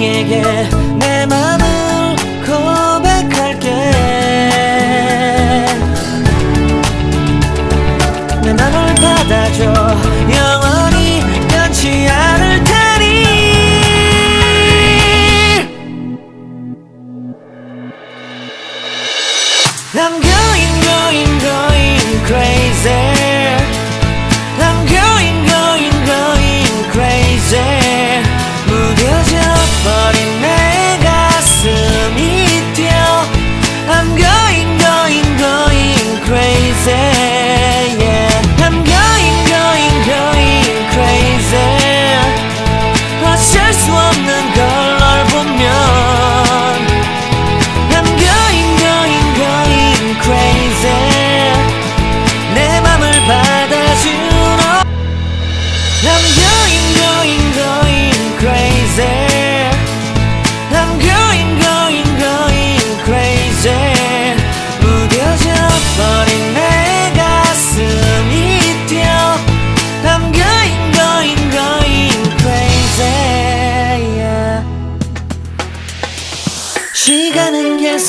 너에게 내 맘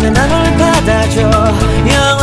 내 나를 받아줘.